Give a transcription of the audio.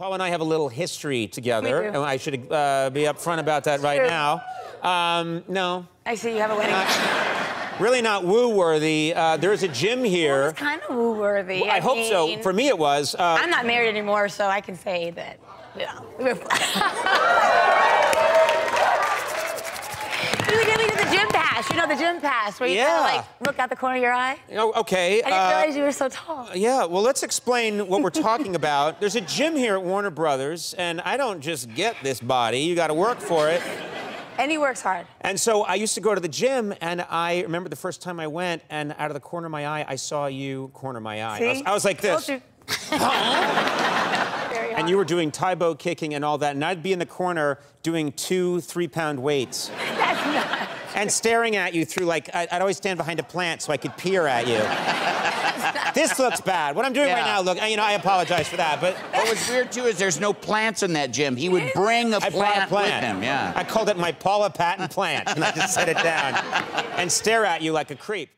Paula and I have a little history together, and I should uh, be upfront about that right True. now. Um, no, I see you have a wedding. really not woo-worthy. Uh, there's a gym here. It's kind of woo worthy. I, hope so. For me, it was. Uh, I'm not married anymore, so I can say that. You pass. You know the gym pass where you kind Yeah. of like look out the corner of your eye. oh, okay. I didn't uh, realize you were so tall. Yeah, well, let's explain what we're talking about. There's a gym here at Warner Brothers, and I don't just get this body. You got to work for it. And he works hard. And so I used to go to the gym, and I remember the first time I went, and out of the corner of my eye, I saw you corner my eye. I was? I was like this. you. And you were doing Tae Bo kicking and all that, and I'd be in the corner doing two three-pound weights. That's not. And staring at you through like I- I'd always stand behind a plant so I could peer at you. this looks bad. What I'm doing right now, look, you know, I apologize for that, but What was weird too is there's no plants in that gym. He would bring a I plant, a plant. with him. Yeah. I called it my Paula Patton plant, and I just set it down and stare at you like a creep.